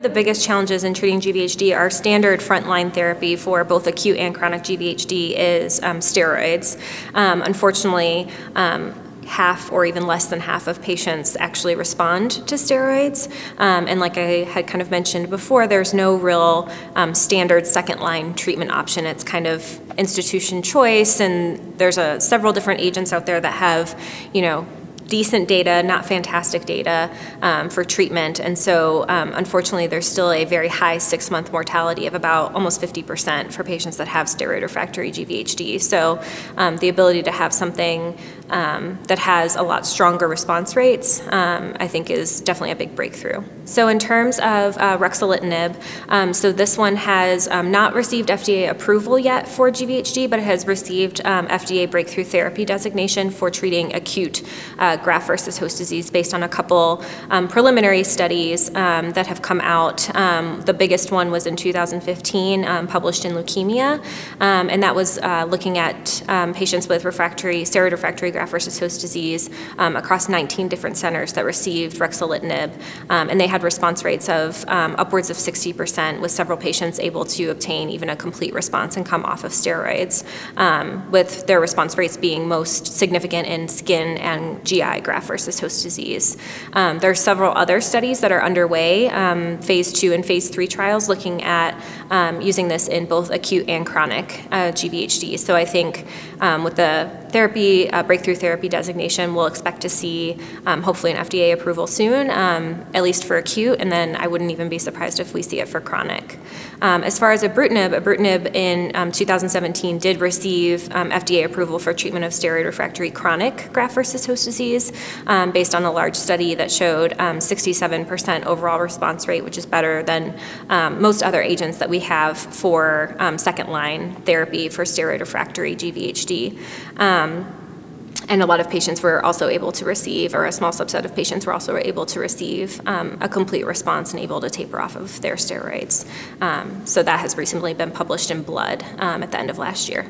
The biggest challenges in treating GVHD are standard frontline therapy for both acute and chronic GVHD is um, steroids. Um, unfortunately, um, half or even less than half of patients actually respond to steroids. Um, and like I had kind of mentioned before, there's no real um, standard second line treatment option. It's kind of institution choice, and there's a, several different agents out there that have, you know, decent data, not fantastic data um, for treatment. And so, um, unfortunately, there's still a very high six month mortality of about almost 50% for patients that have steroid refractory GVHD. So, um, the ability to have something um, that has a lot stronger response rates, um, I think, is definitely a big breakthrough. So, in terms of uh, ruxolitinib, um, so this one has not received FDA approval yet for GVHD, but it has received FDA breakthrough therapy designation for treating acute uh, graft versus host disease based on a couple um, preliminary studies um, that have come out. Um, the biggest one was in 2015, um, published in Leukemia, um, and that was uh, looking at patients with refractory, steroid refractory graft versus host disease across 19 different centers that received ruxolitinib, and they had response rates of upwards of 60%, with several patients able to obtain even a complete response and come off of steroids, with their response rates being most significant in skin and GI graft versus host disease. Um, there are several other studies that are underway, um, phase two and phase three trials, looking at um, using this in both acute and chronic uh, GVHD. So I think um, with the therapy, uh, breakthrough therapy designation, we'll expect to see um, hopefully an FDA approval soon, um, at least for acute, and then I wouldn't even be surprised if we see it for chronic. Um, as far as ibrutinib, ibrutinib in um, 2017 did receive um, FDA approval for treatment of steroid refractory chronic graft versus host disease based on a large study that showed 67% overall response rate, which is better than most other agents that we have for second line therapy for steroid refractory GVHD. Um, and a lot of patients were also able to receive, or a small subset of patients were also able to receive um, a complete response and able to taper off of their steroids. Um, so that has recently been published in Blood um, at the end of last year.